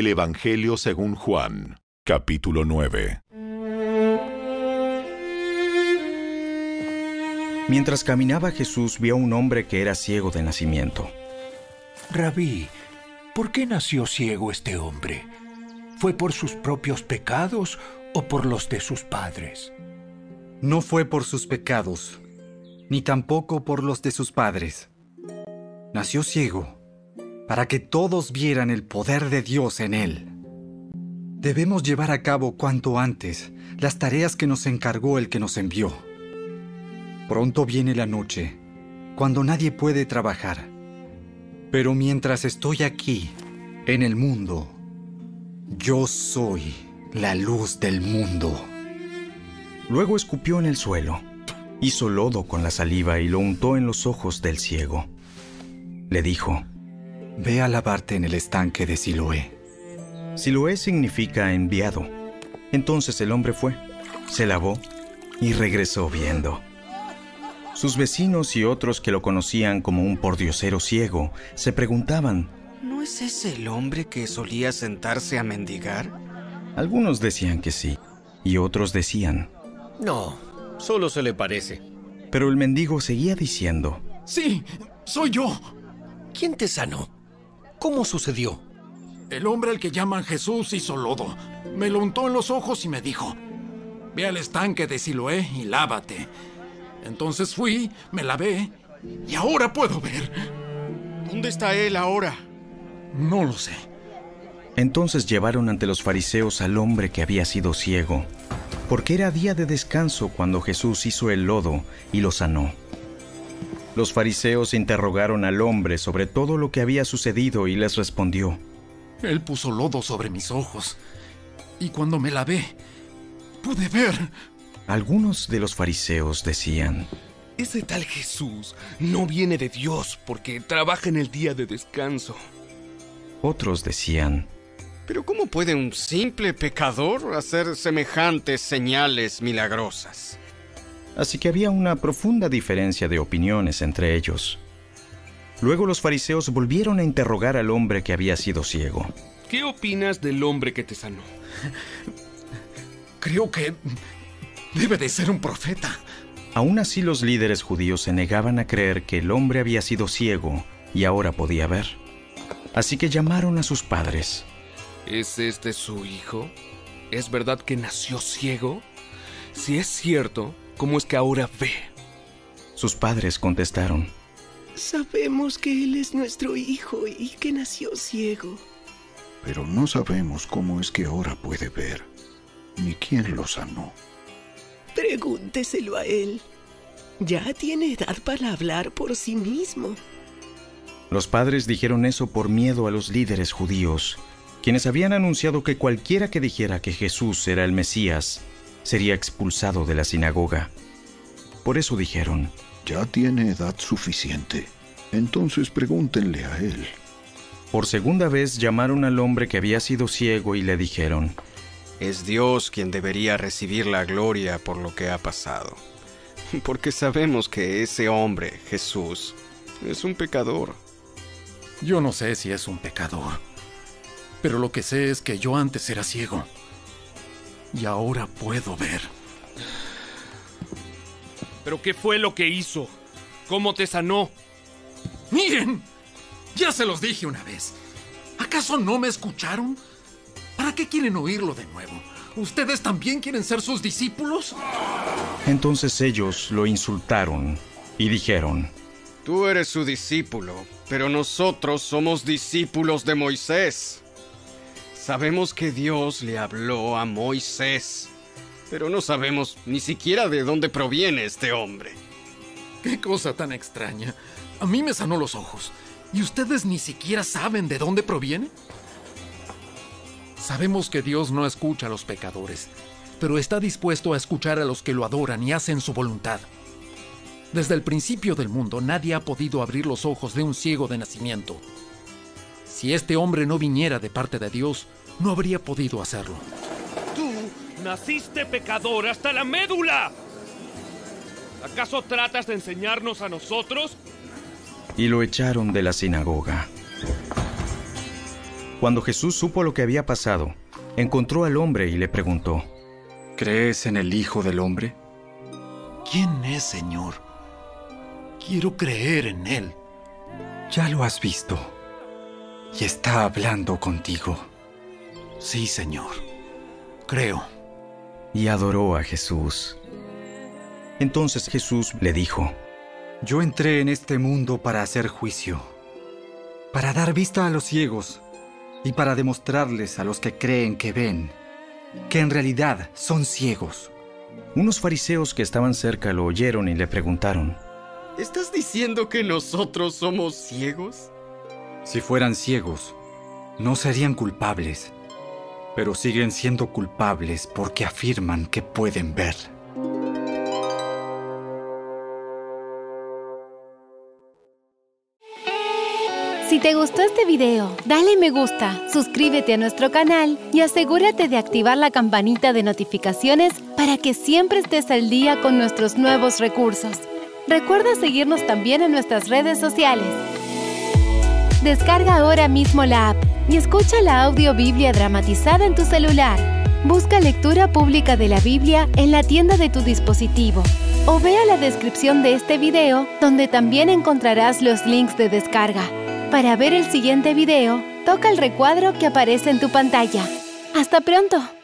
El Evangelio según Juan, capítulo 9. Mientras caminaba Jesús vio a un hombre que era ciego de nacimiento. Rabí, ¿por qué nació ciego este hombre? ¿Fue por sus propios pecados o por los de sus padres? No fue por sus pecados, ni tampoco por los de sus padres. Nació ciego para que todos vieran el poder de Dios en él. Debemos llevar a cabo cuanto antes las tareas que nos encargó el que nos envió. Pronto viene la noche, cuando nadie puede trabajar. Pero mientras estoy aquí, en el mundo, yo soy la luz del mundo. Luego escupió en el suelo, hizo lodo con la saliva y lo untó en los ojos del ciego. Le dijo, Ve a lavarte en el estanque de Siloé. Siloé significa enviado. Entonces el hombre fue, se lavó y regresó viendo. Sus vecinos y otros que lo conocían como un pordiosero ciego se preguntaban, ¿No es ese el hombre que solía sentarse a mendigar? algunos decían que sí, y otros decían, No, solo se le parece. pero el mendigo seguía diciendo, Sí, soy yo. ¿Quién te sanó? ¿Cómo sucedió? El hombre al que llaman Jesús hizo lodo. Me lo untó en los ojos y me dijo, ve al estanque de Siloé y lávate. Entonces fui, me lavé y ahora puedo ver. ¿Dónde está él ahora? No lo sé. Entonces llevaron ante los fariseos al hombre que había sido ciego, porque era día de descanso cuando Jesús hizo el lodo y lo sanó. Los fariseos interrogaron al hombre sobre todo lo que había sucedido y les respondió, Él puso lodo sobre mis ojos. Y cuando me lavé, pude ver. algunos de los fariseos decían, Ese tal Jesús no viene de Dios porque trabaja en el día de descanso. otros decían, Pero ¿cómo puede un simple pecador hacer semejantes señales milagrosas? Así que había una profunda diferencia de opiniones entre ellos. Luego los fariseos volvieron a interrogar al hombre que había sido ciego. ¿Qué opinas del hombre que te sanó? Creo que debe de ser un profeta. Aún así los líderes judíos se negaban a creer que el hombre había sido ciego y ahora podía ver. Así que llamaron a sus padres. ¿Es este su hijo? ¿Es verdad que nació ciego? Si es cierto, ¿cómo es que ahora ve? Sus padres contestaron, Sabemos que él es nuestro hijo y que nació ciego. pero no sabemos cómo es que ahora puede ver, ni quién lo sanó. Pregúnteselo a él. Ya tiene edad para hablar por sí mismo. Los padres dijeron eso por miedo a los líderes judíos, quienes habían anunciado que cualquiera que dijera que Jesús era el Mesías sería expulsado de la sinagoga. Por eso dijeron, Ya tiene edad suficiente. Entonces pregúntenle a él. por segunda vez llamaron al hombre que había sido ciego y le dijeron, Es Dios quien debería recibir la gloria por lo que ha pasado. Porque sabemos que ese hombre, Jesús, es un pecador. Yo no sé si es un pecador. Pero lo que sé es que yo antes era ciego. Y ahora puedo ver. ¿Pero qué fue lo que hizo? ¿Cómo te sanó? ¡Miren! Ya se los dije una vez. ¿Acaso no me escucharon? ¿Para qué quieren oírlo de nuevo? ¿Ustedes también quieren ser sus discípulos? Entonces ellos lo insultaron y dijeron, Tú eres su discípulo, pero nosotros somos discípulos de Moisés. Sabemos que Dios le habló a Moisés, pero no sabemos ni siquiera de dónde proviene este hombre. ¡Qué cosa tan extraña! A mí me sanó los ojos. ¿Y ustedes ni siquiera saben de dónde proviene? Sabemos que Dios no escucha a los pecadores, pero está dispuesto a escuchar a los que lo adoran y hacen su voluntad. Desde el principio del mundo nadie ha podido abrir los ojos de un ciego de nacimiento. Si este hombre no viniera de parte de Dios, no habría podido hacerlo. Tú naciste pecador hasta la médula. ¿Acaso tratas de enseñarnos a nosotros? y lo echaron de la sinagoga. Cuando Jesús supo lo que había pasado, encontró al hombre y le preguntó, ¿Crees en el Hijo del Hombre? ¿Quién es, Señor? Quiero creer en Él. Ya lo has visto. Y está hablando contigo. Sí, Señor. Creo. Y adoró a Jesús. Entonces Jesús le dijo, Yo entré en este mundo para hacer juicio, para dar vista a los ciegos y para demostrarles a los que creen que ven, que en realidad son ciegos. Unos fariseos que estaban cerca lo oyeron y le preguntaron, ¿Estás diciendo que nosotros somos ciegos? Si fueran ciegos, no serían culpables, pero siguen siendo culpables porque afirman que pueden ver. Si te gustó este video, dale me gusta, suscríbete a nuestro canal y asegúrate de activar la campanita de notificaciones para que siempre estés al día con nuestros nuevos recursos. Recuerda seguirnos también en nuestras redes sociales. Descarga ahora mismo la app y escucha la audio Biblia dramatizada en tu celular. Busca lectura pública de la Biblia en la tienda de tu dispositivo o vea la descripción de este video donde también encontrarás los links de descarga. Para ver el siguiente video, toca el recuadro que aparece en tu pantalla. ¡Hasta pronto!